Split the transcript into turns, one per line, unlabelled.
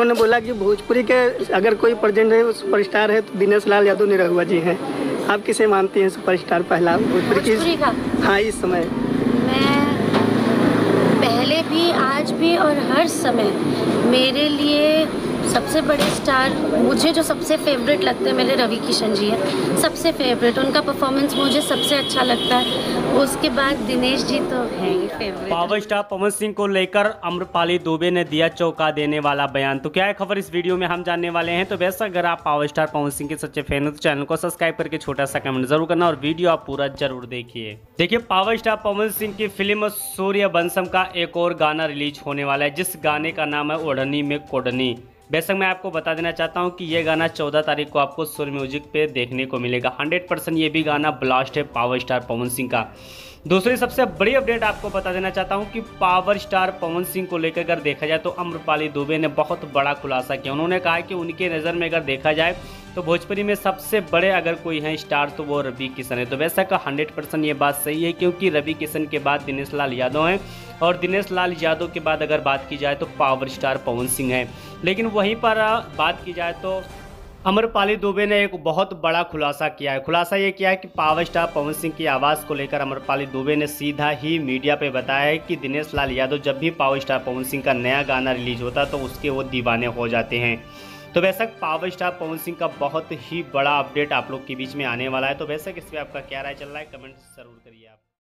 उन्होंने बोला कि भोजपुरी के अगर कोई प्रेजेंट है सुपरस्टार है तो दिनेश लाल यादव निरहुआ जी हैं। आप किसे मानती हैं सुपरस्टार पहला? भोजपुरी
भोजपुरी
की? हाँ इस समय।
मैं पहले भी आज भी और हर समय मेरे लिए सबसे बड़े स्टार मुझे जो सबसे फेवरेट लगते हैं मेरे रवि किशन जी हैं। सबसे फेवरेट उनका परफॉर्मेंस मुझे सबसे अच्छा लगता है। उसके बाद दिनेश जी तो हैं favourite
power star Pawan Singh को लेकर अम्रपाली दुबे ने दिया चौका देने वाला बयान। तो क्या है खबर इस वीडियो में हम जानने वाले हैं। तो वैसे अगर आप पावर स्टार पवन सिंह के सच्चे फ़ैन हो तो चैनल को सब्सक्राइब करके छोटा सा कमेंट ज़रूर करना और वीडियो आप पूरा ज़रूर देखिए। देखिए, पावर स्टार पवन सिंह की फ़िल्म सूर्य बंसम का एक और गाना रिलीज़ होने वाला है, जिस गाने का नाम है ओढ़नी में कोडनी बेशक मैं आपको बता देना चाहता हूँ कि ये गाना 14 तारीख को आपको सुर म्यूज़िक पे देखने को मिलेगा। 100 परसेंट ये भी गाना ब्लास्ट है पावर स्टार पवन सिंह का। दूसरी सबसे बड़ी अपडेट आपको बता देना चाहता हूँ कि पावर स्टार पवन सिंह को लेकर अगर देखा जाए तो अम्रपाली दुबे ने बहुत बड़ा खुलासा किया। उन्होंने कहा कि उनके नज़र में अगर देखा जाए तो भोजपुरी में सबसे बड़े अगर कोई हैं स्टार तो वो रवि किशन है। तो वैसा का हंड्रेड परसेंट ये बात सही है, क्योंकि रवि किशन के बाद दिनेश लाल यादव हैं। और दिनेश लाल यादव के बाद अगर बात की जाए तो पावर स्टार पवन सिंह है। लेकिन वहीं पर बात की जाए तो अमरपाली दुबे ने एक बहुत बड़ा खुलासा किया है। खुलासा ये किया है कि पावर स्टार पवन सिंह की आवाज़ को लेकर अमरपाली दुबे ने सीधा ही मीडिया पे बताया है कि दिनेश लाल यादव जब भी पावर स्टार पवन सिंह का नया गाना रिलीज़ होता तो उसके वो दीवाने हो जाते हैं। तो वैसा पावर स्टार पवन सिंह का बहुत ही बड़ा अपडेट आप लोग के बीच में आने वाला है। तो वैसा इस पर आपका क्या राय चल रहा है? कमेंट ज़रूर करिए आप।